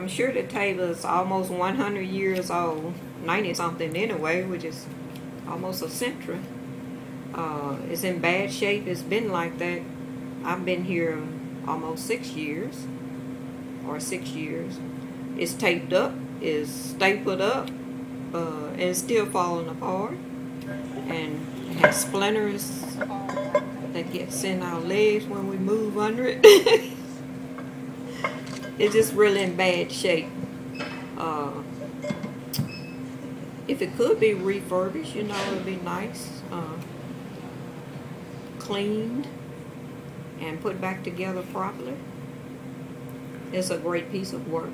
I'm sure the table is almost 100 years old, 90 something anyway, which is almost a century. Uh, it's in bad shape. It's been like that. I've been here almost six years, or six years. It's taped up, it's stapled up, uh, and it's still falling apart, and has splinters that get in our legs when we move under it. it's just really in bad shape. Uh, if it could be refurbished, you know, it would be nice. Uh, cleaned and put back together properly. It's a great piece of work.